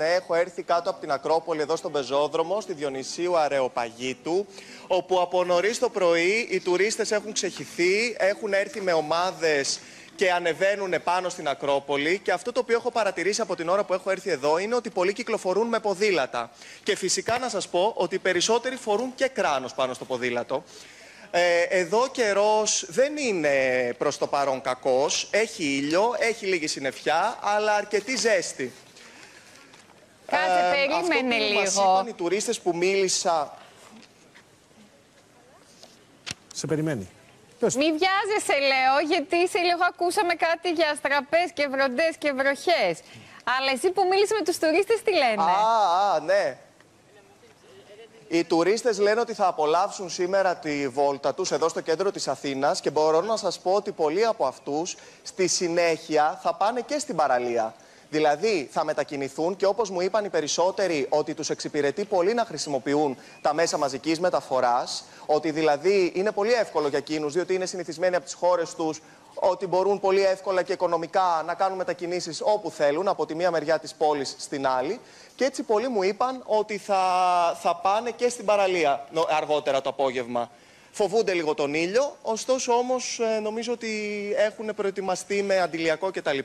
Ναι, έχω έρθει κάτω από την Ακρόπολη εδώ στον πεζόδρομο, στη Διονυσίου Αρεοπαγίτου, όπου από νωρίς το πρωί οι τουρίστες έχουν ξεχυθεί, έχουν έρθει με ομάδες και ανεβαίνουν πάνω στην Ακρόπολη. Και αυτό το οποίο έχω παρατηρήσει από την ώρα που έχω έρθει εδώ είναι ότι πολλοί κυκλοφορούν με ποδήλατα. Και φυσικά να σας πω ότι οι περισσότεροι φορούν και κράνος πάνω στο ποδήλατο. Ε, εδώ καιρός δεν είναι προς το παρόν κακός. Έχει ήλιο, έχει λίγη συννεφιά, αλλά αρκετή ζέστη. Κάτσε, Ε, περίμενε αυτό που Μας λίγο. είπαν οι τουρίστες που μίλησα Σε περιμένει. Πες. Μη βιάζεσαι, λέω, γιατί σε λίγο ακούσαμε κάτι για αστραπές και βροντές και βροχές. Αλλά εσύ που μίλησες με τους τουρίστες, τι λένε; Α, α, ναι. Οι τουρίστες λένε ότι θα απολαύσουν σήμερα τη βόλτα τους εδώ στο κέντρο της Αθήνας και μπορώ να σας πω ότι πολλοί από αυτούς στη συνέχεια θα πάνε και στην παραλία. Δηλαδή θα μετακινηθούν και όπως μου είπαν οι περισσότεροι ότι τους εξυπηρετεί πολύ να χρησιμοποιούν τα μέσα μαζικής μεταφοράς, ότι δηλαδή είναι πολύ εύκολο για εκείνους διότι είναι συνηθισμένοι από τις χώρες τους ότι μπορούν πολύ εύκολα και οικονομικά να κάνουν μετακινήσεις όπου θέλουν, από τη μία μεριά της πόλης στην άλλη. Και έτσι πολλοί μου είπαν ότι θα, θα πάνε και στην παραλία νο- αργότερα το απόγευμα. Φοβούνται λίγο τον ήλιο, ωστόσο όμως ε, νομίζω ότι έχουν προετοιμαστεί με αντιλιακό κτλ.